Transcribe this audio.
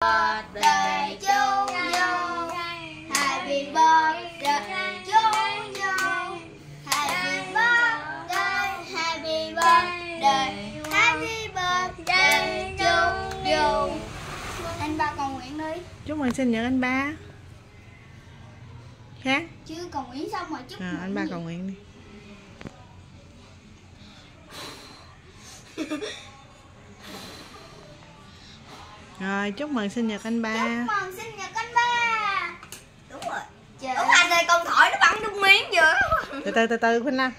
birthday to you. Happy birthday to you. Happy birthday, happy birthday, happy birthday to you. Anh ba cầu nguyện đi. chúc mừng sinh nhật anh ba khác Chưa cầu nguyện xong rồi chúc à, anh ba cầu nguyện đi rồi chúc mừng sinh nhật anh ba Chúc mừng sinh nhật anh ba. Đúng rồi. Trời anh ơi con thổi nó bắn nước miếng dữ. từ từ từ từ khuynh lâm